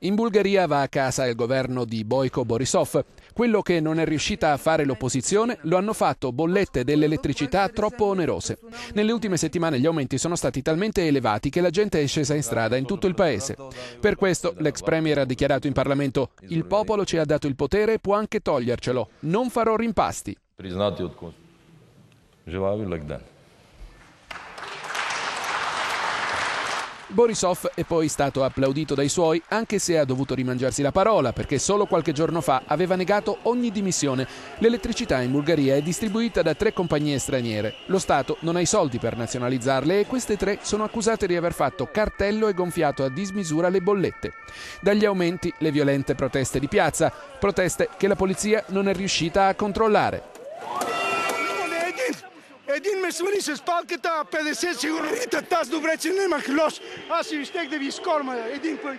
In Bulgaria va a casa il governo di Boyko Borisov. Quello che non è riuscita a fare l'opposizione lo hanno fatto bollette dell'elettricità troppo onerose. Nelle ultime settimane gli aumenti sono stati talmente elevati che la gente è scesa in strada in tutto il paese. Per questo l'ex premier ha dichiarato in Parlamento: Il popolo ci ha dato il potere e può anche togliercelo. Non farò rimpasti. Желаю лек Borisov è poi stato applaudito dai suoi, anche se ha dovuto rimangiarsi la parola, perché solo qualche giorno fa aveva negato ogni dimissione. L'elettricità in Bulgaria è distribuita da tre compagnie straniere. Lo Stato non ha i soldi per nazionalizzarle e queste tre sono accusate di aver fatto cartello e gonfiato a dismisura le bollette. Dagli aumenti le violente proteste di piazza, proteste che la polizia non è riuscita a controllare. Един ме свали с палката, 50 сигурно. Аз добре, че нямах лош. Аз си щех да ви изкорма един път.